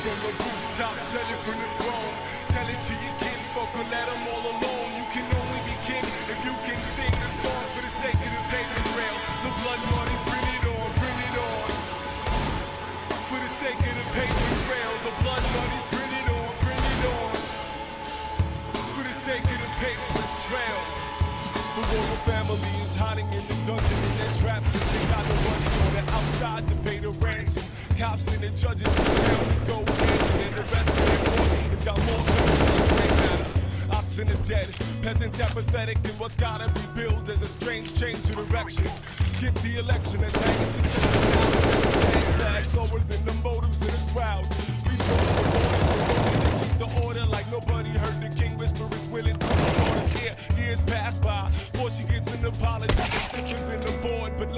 from the rooftop, selling from the throne. Tell it to your fuck or let them all alone. You can only be king if you can sing the song for the sake of the paper trail. The blood money's bring it on, bring it on. For the sake of the paper trail, the blood money's bring it on, bring it on. For the sake of the paper trail. The royal family is hiding in the dungeon and they're trapped. They got the money on the outside to pay the ransom. Cops and the judges in the town In the dead, peasants apathetic and what's gotta be built as a strange change of direction. Skip the election and tag a successful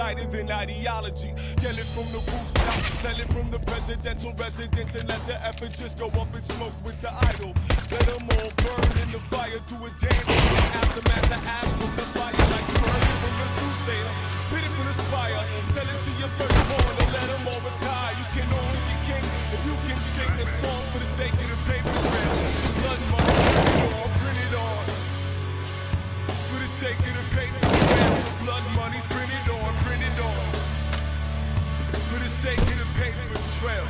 lighter than ideology. Yelling from the rooftop, it from the presidential residence, and let the effort just go up in smoke with the idol. Let them all burn in the fire, do a dance. Aftermath, the ash from the fire, like burning from the soothsayer. Spit it from the spire, tell it to your firstborn, and let them all retire. You can only be king if you can sing a song for the sake of the paper trail. Blood money, print it on, it. For the sake of the paper trail, blood money's on. For the sake of the paper trail.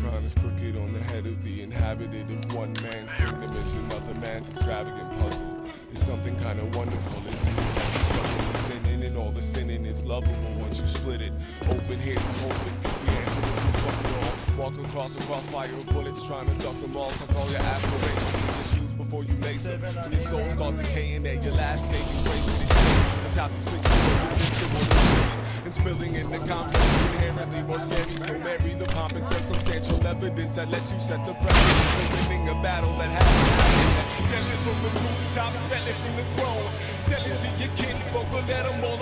Crown is crooked on the head of the of one man's is another man's extravagant puzzle. It's something kind of wonderful, isn't it? Sinning and all the sinning is lovable once you split it. Open, the hope it. The answer is you fuck it all. Walk across a crossfire of bullets trying to duck them all. Tuck all your aspirations in your shoes before you lace them. When your soul starts decaying at your last saving grace, it is sin. That's how this makes you invincible to sin. And spilling in the complex inherently more scary. So marry the pomp and circumstantial evidence that lets you set the precedent for winning a battle that happened. Yelling from the rooftop, selling from the throne. Tell it to your kinfolk, but let them all.